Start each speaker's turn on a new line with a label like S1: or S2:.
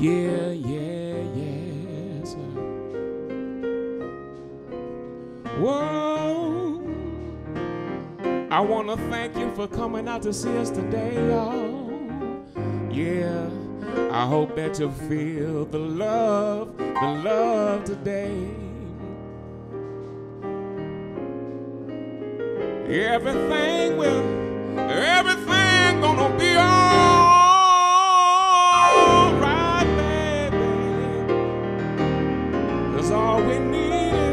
S1: Yeah, yeah, yes. Whoa. I want to thank you for coming out to see us today, y'all. Yeah, I hope that you feel the love, the love today. Everything will, we need it.